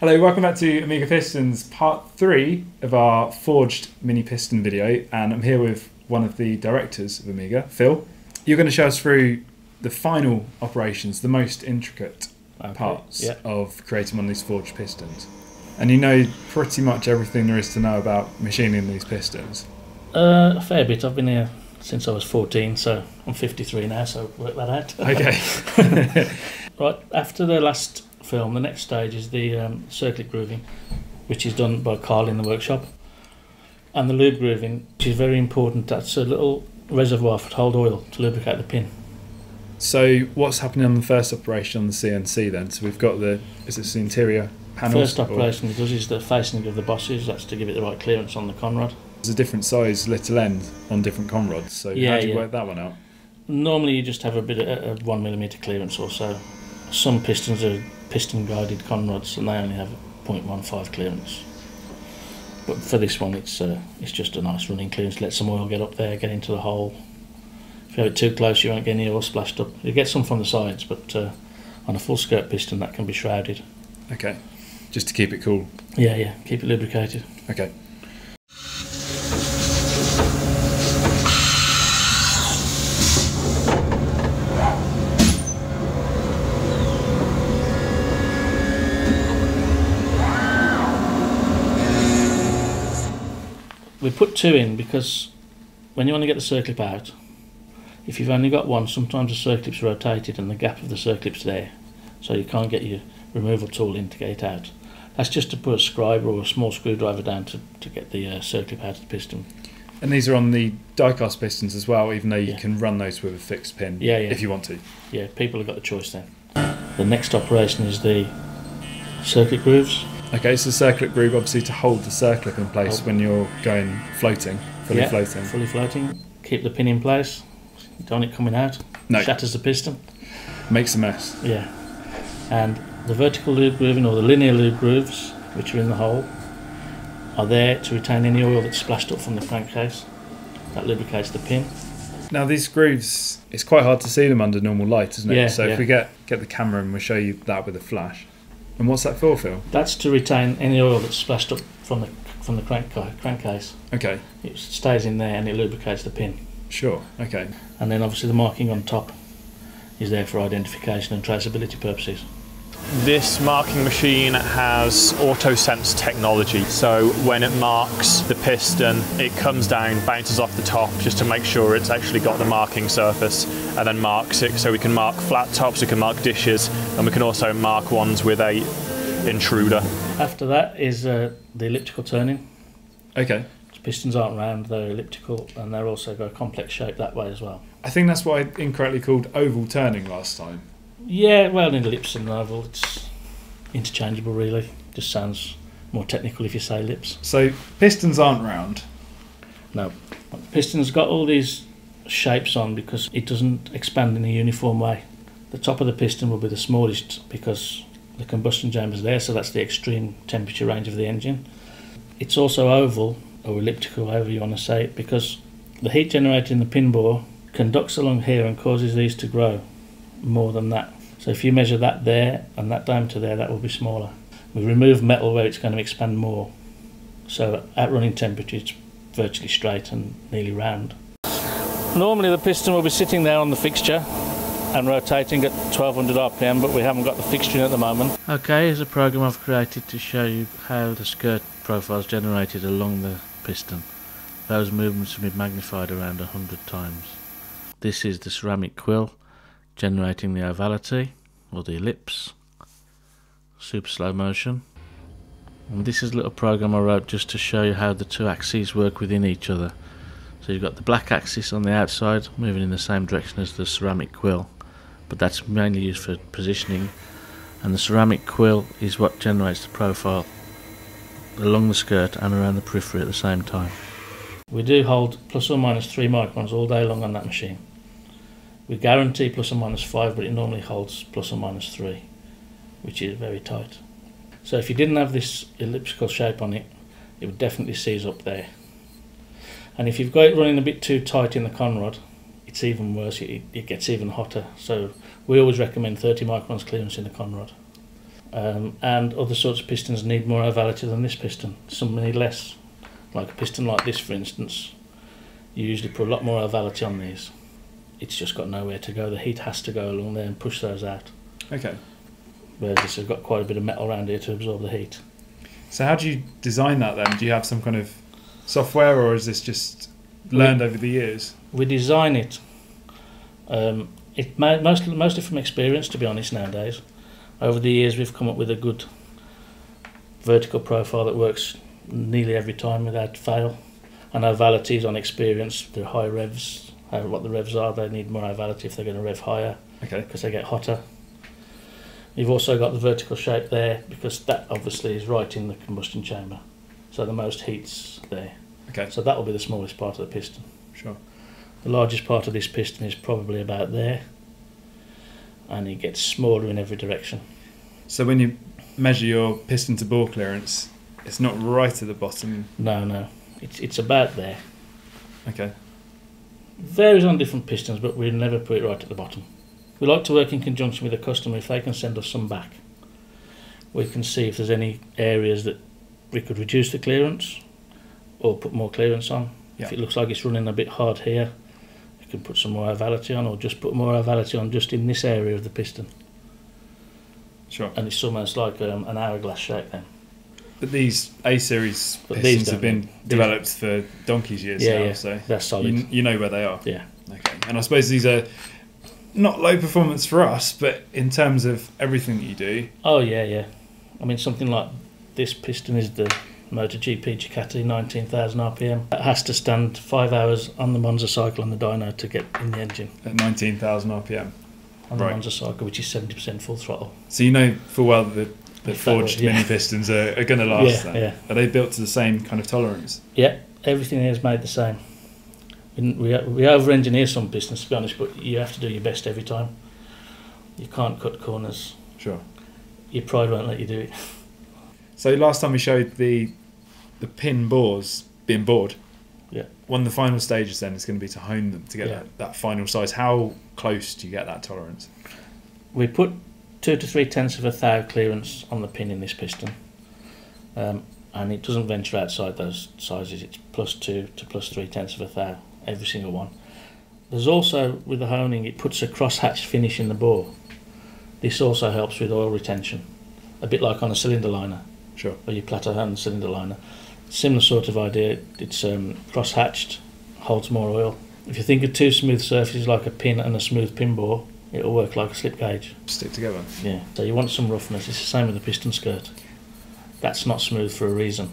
Hello, welcome back to Omega Pistons, part three of our forged mini piston video, and I'm here with one of the directors of Omega, Phil. You're going to show us through the final operations, the most intricate Okay, parts yeah. of creating one of these forged pistons. And you know pretty much everything there is to know about machining these pistons. Uh, a fair bit. I've been here since I was 14, so I'm 53 now, so work that out. Okay. right, after the last film, the next stage is the um, circlip grooving, which is done by Carl in the workshop. And the lube grooving, which is very important. That's a little reservoir for to hold oil to lubricate the pin. so what's happening on the first operation on the CNC then? So we've got the, is this the interior panels? First or- operation it does is the facing of the bosses. That's to give it the right clearance on the conrod. There's a different size little end on different conrods, so Yeah, how do you yeah. work that one out? Normally, you just have a bit of a, a one millimeter clearance or so. Some pistons are piston guided conrods, and they only have 0.15 clearance. But for this one, it's uh, it's just a nice running clearance. Let some oil get up there, get into the hole. If you have it too close, you won't get any oil splashed up. You get some from the sides, but uh, on a full skirt piston, that can be shrouded. Okay, just to keep it cool. Yeah, yeah. Keep it lubricated. Okay. We put two in because when you want to get the circlip out, if you've only got one, sometimes the circlip's rotated and the gap of the circlip's there, so you can't get your removal tool in to get it out. That's just to put a scribe or a small screwdriver down to, to get the uh, circlip out of the piston. And these are on the die-cast pistons as well, even though you Yeah. can run those with a fixed pin Yeah, yeah. if you want to. Yeah, people have got the choice then. The next operation is the circlip grooves. Okay, so circlip groove obviously to hold the circlip in place Hold. when you're going floating, fully Yeah, floating. Fully floating. Keep the pin in place. Don't it coming out. No, Shatters the piston. makes a mess. Yeah. And the vertical lube grooving or the linear lube grooves, which are in the hole, are there to retain any oil that's splashed up from the crankcase. That lubricates the pin. Now these grooves, it's quite hard to see them under normal light, isn't it? Yeah, so yeah. if we get get the camera and we'll show you that with a flash. And what's that for, Phil? That's to retain any oil that's splashed up from the from the crank, uh, crankcase. Okay, It stays in there and it lubricates the pin. sure. Okay. And then obviously the marking on top is there for identification and traceability purposes. This marking machine has auto-sense technology, so when it marks the piston, it comes down, bounces off the top just to make sure it's actually got the marking surface, and then marks it. So we can mark flat tops, we can mark dishes, and we can also mark ones with a intruder. After that is uh, the elliptical turning. Okay. Pistons aren't round, they're elliptical, and they're also got a complex shape that way as well. I think that's what I incorrectly called oval turning last time. Yeah, well, in lips and oval, it's interchangeable really. Just sounds more technical if you say lips. So pistons aren't round. No. Piston's got all these shapes on because it doesn't expand in a uniform way. The top of the piston will be the smallest because the combustion chamber is there, so that's the extreme temperature range of the engine. It's also oval or elliptical, however you want to say it, because the heat generated in the pin bore conducts along here and causes these to grow more than that. So if you measure that there and that diameter there, that will be smaller. We remove metal where it's going to expand more. So at running temperature, it's virtually straight and nearly round. Normally the piston will be sitting there on the fixture and rotating at 1200 RPM, but we haven't got the fixture in at the moment. Okay, here's a program I've created to show you how the skirt profile is generated along the piston. Those movements have been magnified around 100 times. This is the ceramic quill generating the ovality or the ellipse, super slow motion. And this is a little program I wrote just to show you how the two axes work within each other. So you've got the black axis on the outside moving in the same direction as the ceramic quill, but that's mainly used for positioning. And the ceramic quill is what generates the profile along the skirt and around the periphery at the same time. We do hold plus or minus three microns all day long on that machine. We guarantee plus or minus five, but it normally holds plus or minus three, which is very tight. So if you didn't have this elliptical shape on it, it would definitely seize up there. And if you've got it running a bit too tight in the conrod, it's even worse. It, it gets even hotter. So we always recommend 30 microns clearance in the conrod. Um, and other sorts of pistons need more ovality than this piston. Some need less. Like a piston like this, for instance, you usually put a lot more ovality on these. It's just got nowhere to go. The heat has to go along there and push those out. Okay. Whereas this has got quite a bit of metal around here to absorb the heat. So how do you design that then? Do you have some kind of software, or is this just learned over the years? We design it. Um, it mo- mostly mostly from experience, to be honest. Nowadays, over the years, we've come up with a good vertical profile that works nearly every time without fail. And ovality is on experience. The high revs, how, what the revs are, they need more ovality if they're going to rev higher Okay. because they get hotter. You've also got the vertical shape there because that obviously is right in the combustion chamber. So the most heat's there. Okay. So that will be the smallest part of the piston. Sure. The largest part of this piston is probably about there, and it gets smaller in every direction. So when you measure your piston to bore clearance, it's not right at the bottom. No, no, it's it's about there. Okay. Varies on different pistons, but we'll never put it right at the bottom. We like to work in conjunction with the customer if they can send us some back. We can see if there's any areas that we could reduce the clearance or put more clearance on. If it looks like it's running a bit hard here, we can put some more ovality on or just put more ovality on just in this area of the piston. Sure. And it's almost like um, an hourglass shape then. But these A series But these pistons have been developed for donkey's years Yeah, now, yeah. so They're solid. you, you know where they are. Yeah. Okay. And I suppose these are not low performance for us, but in terms of everything that you do, Oh yeah, yeah. I mean something like this piston is the MotoGP Ducati 19,000 RPM. It has to stand five hours on the Monza cycle on the dyno to get in the engine at 19,000 RPM. on the Right. Monza cycle, which is 70% full throttle. So you know full well that the, the If that forged yeah. mini pistons are, are going to last Yeah, then. yeah. Are they built to the same kind of tolerance? Yeah, everything is made the same. We, we, we over-engineer some pistons to be honest, but you have to do your best every time. You can't cut corners. Sure. Your pride won't let you do it. So last time we showed the the pin bores being bored. Yeah. One of the final stages then is going to be to hone them to get Yeah. that, that final size. How close do you get that tolerance? We put two to three tenths of a thou clearance on the pin in this piston, um, and it doesn't venture outside those sizes. It's plus two to plus three tenths of a thou, every single one. There's also, with the honing, it puts a cross-hatch finish in the bore. This also helps with oil retention, a bit like on a cylinder liner, Sure. where you plateau hone cylinder liner. Similar sort of idea. It's um, cross-hatched, holds more oil. If you think of two smooth surfaces like a pin and a smooth pin bore, it'll work like a slip gauge. Stick together. Yeah. So you want some roughness. It's the same with the piston skirt. That's not smooth for a reason.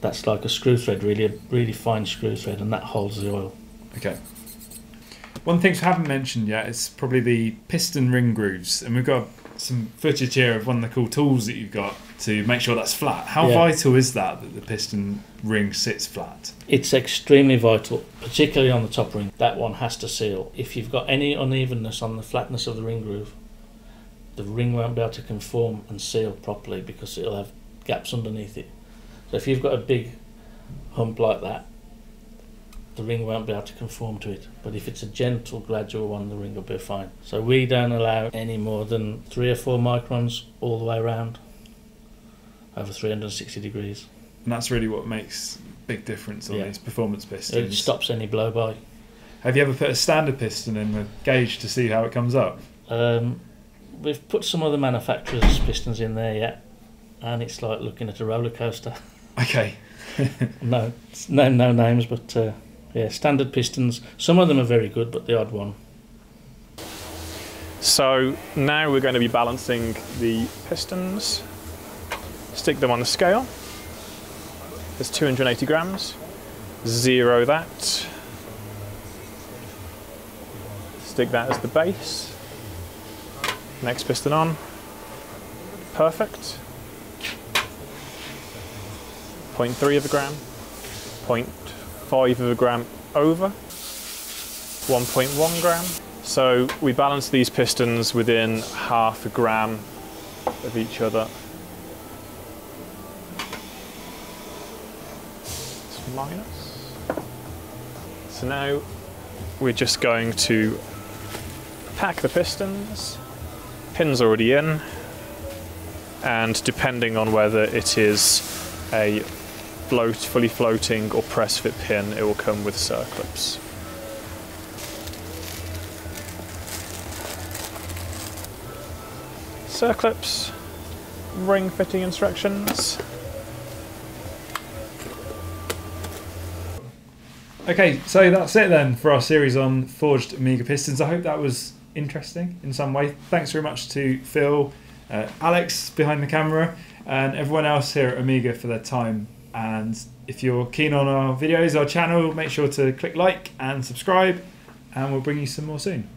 That's like a screw thread, really a really fine screw thread, and that holds the oil. Okay. One thing we haven't mentioned yet is probably the piston ring grooves, and we've got some footage here of one of the cool tools that you've got to make sure that's flat. How Yeah. vital is that that the piston ring sits flat? It's extremely vital, particularly on the top ring. That one has to seal. If you've got any unevenness on the flatness of the ring groove, the ring won't be able to conform and seal properly because it'll have gaps underneath it. So if you've got a big hump like that, the ring won't be able to conform to it. But if it's a gentle, gradual one, the ring will be fine. So we don't allow any more than three or four microns all the way around, over 360 degrees. And that's really what makes big difference on Yeah. these performance pistons. It stops any blow by. Have you ever put a standard piston in the gauge to see how it comes up? Um, we've put some other manufacturers' pistons in there yet, and it's like looking at a roller coaster. Okay. no, no, no names, but uh, yeah, standard pistons. Some of them are very good, but the odd one. So now we're going to be balancing the pistons. Stick them on the scale. There's 280 grams. Zero that. Stick that as the base. Next piston on. Perfect. 0.3 of a gram. 0.5 of a gram over. 1.1 gram. So we balance these pistons within half a gram of each other. It's minus. So now we're just going to pack the pistons. Pins already in. and depending on whether it is a float, fully floating or press fit pin, it will come with circlips. Circlips, ring fitting instructions. Okay, so that's it then for our series on forged Omega pistons. I hope that was interesting in some way. Thanks very much to Phil, uh, Alex behind the camera, and everyone else here at Omega for their time. And if you're keen on our videos, our channel, make sure to click like and subscribe, and we'll bring you some more soon.